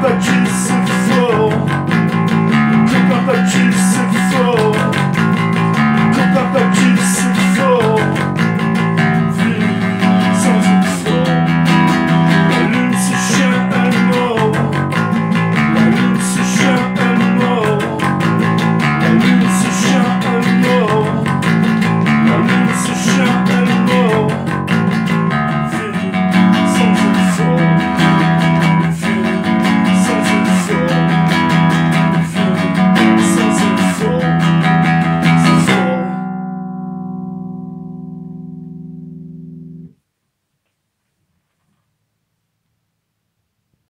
nada disso.